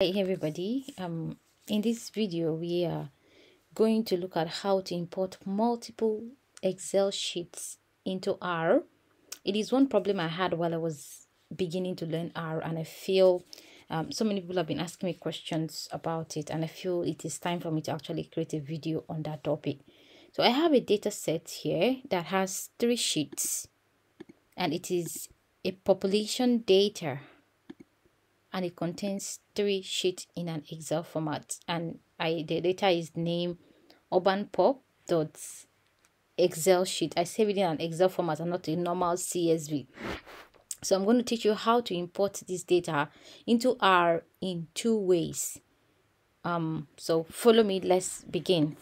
Hi everybody, um, in this video we are going to look at how to import multiple Excel sheets into R. It is one problem I had while I was beginning to learn R and I feel um, so many people have been asking me questions about it and I feel it is time for me to actually create a video on that topic. So I have a data set here that has three sheets and it is a population data and it contains three sheets in an Excel format and I the data is named urban pop dot Excel sheet. I save it in an Excel format and not a normal CSV. So I'm going to teach you how to import this data into R in two ways. Um, so follow me, let's begin.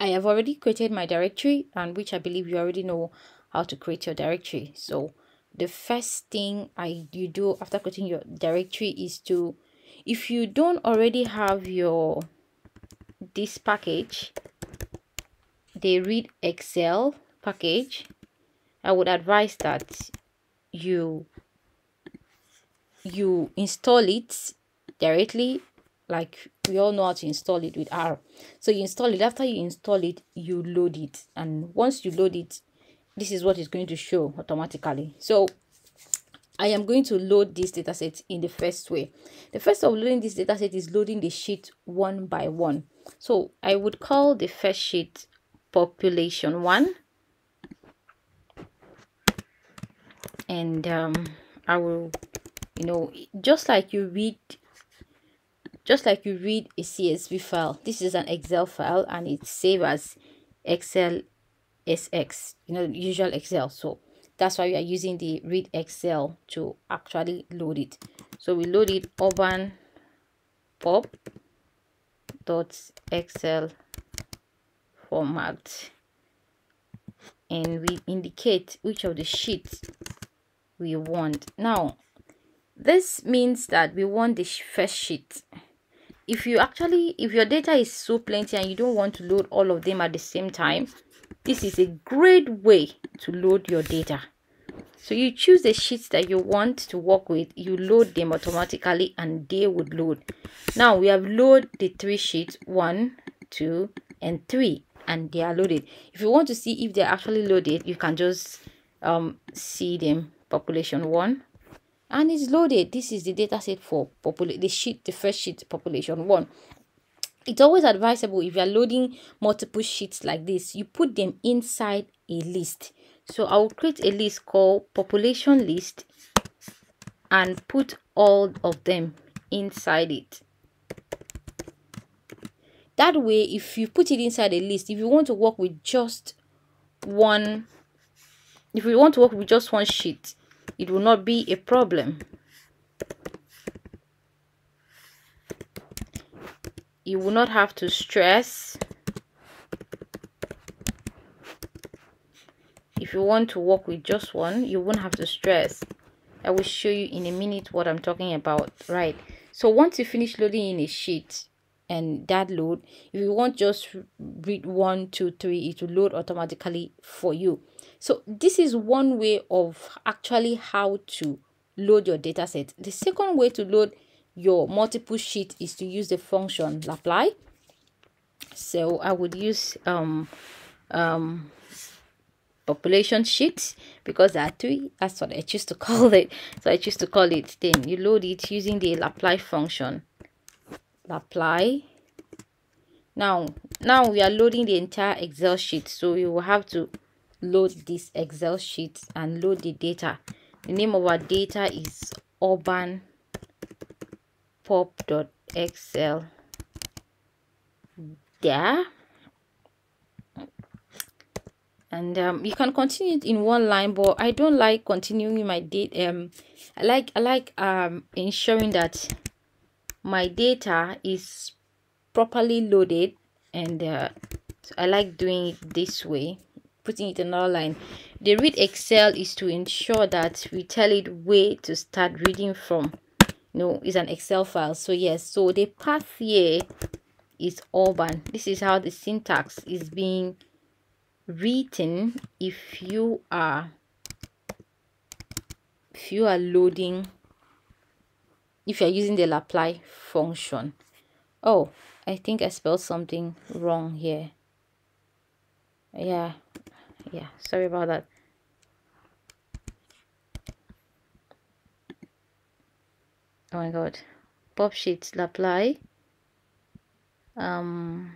I have already created my directory and which I believe you already know how to create your directory. So the first thing I you do after creating your directory is to if you don't already have your this package the read excel package i would advise that you you install it directly like we all know how to install it with r. So you install it. After you install it you load it. And once you load it this is what is going to show automatically so I am going to load this dataset in the first way. The first of loading this dataset is loading the sheet one by one. So I would call the first sheet population one. And um, I will, you know, just like you read, just like you read a CSV file, this is an Excel file and it's saved as Excel SX, you know, usual Excel. So that's why we are using the read excel to actually load it. So we load it urban pop dot excel format. And we indicate which of the sheets we want. Now this means that we want the first sheet. If you actually if your data is so plenty and you don't want to load all of them at the same time this is a great way to load your data. So you choose the sheets that you want to work with, you load them automatically and they would load. Now we have loaded the three sheets, one, two, and three, and they are loaded. If you want to see if they're actually loaded, you can just um see them population one and it's loaded. This is the data set for the sheet, the first sheet population one it's always advisable if you're loading multiple sheets like this you put them inside a list. So i'll create a list called population list and put all of them inside it. That way if you put it inside a list if you want to work with just one if you want to work with just one sheet it will not be a problem you will not have to stress. If you want to work with just one you won't have to stress. I will show you in a minute what i'm talking about. Right. So once you finish loading in a sheet and that load if you want just read one two three it will load automatically for you. So this is one way of actually how to load your data set. The second way to load your multiple sheet is to use the function apply. So i would use um um population sheet because there are three that's what i choose to call it. So i choose to call it then. You load it using the apply function. Apply. Now now we are loading the entire excel sheet. So you will have to load this excel sheet and load the data. The name of our data is urban pop.excel there. And um, you can continue it in one line but i don't like continuing my date um i like i like um ensuring that my data is properly loaded and uh, so i like doing it this way putting it in another line. The read excel is to ensure that we tell it where to start reading from no it's an excel file. So yes. So the path here is urban. This is how the syntax is being written. If you are if you are loading if you're using the apply function. Oh i think i spelled something wrong here. Yeah. Yeah. Sorry about that oh my god. Pop sheets apply um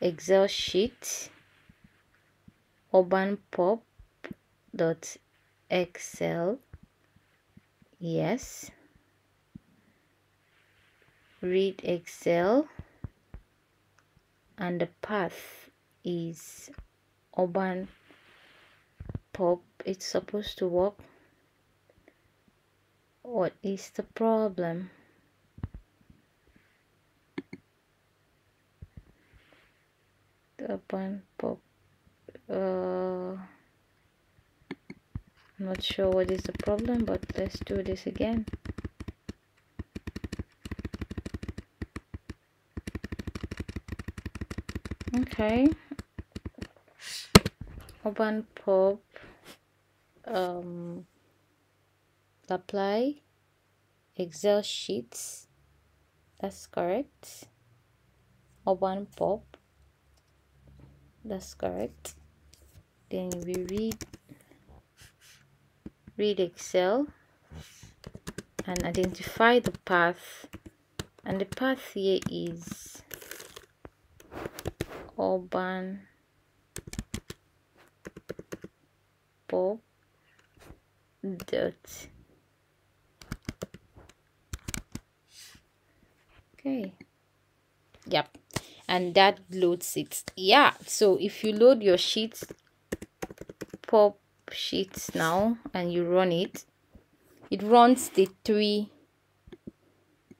excel sheet. Urban pop dot excel. Yes. Read excel. And the path is urban pop. It's supposed to work what is the problem? Urban pop uh not sure what is the problem but let's do this again. Okay. Urban pop um apply. Excel sheets. That's correct. Urban pop. That's correct. Then we read read Excel and identify the path. And the path here is urban pop dot okay. Yep. And that loads it. Yeah. So if you load your sheet pop sheets now and you run it it runs the three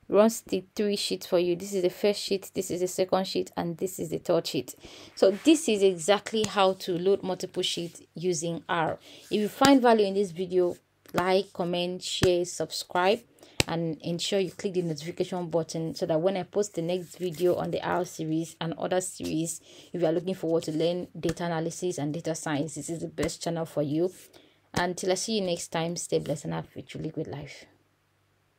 runs the three sheets for you. This is the first sheet this is the second sheet and this is the third sheet. So this is exactly how to load multiple sheets using r. If you find value in this video like comment share subscribe and ensure you click the notification button so that when I post the next video on the R series and other series, if you are looking forward to learn data analysis and data science, this is the best channel for you. Until I see you next time, stay blessed and have a truly good life.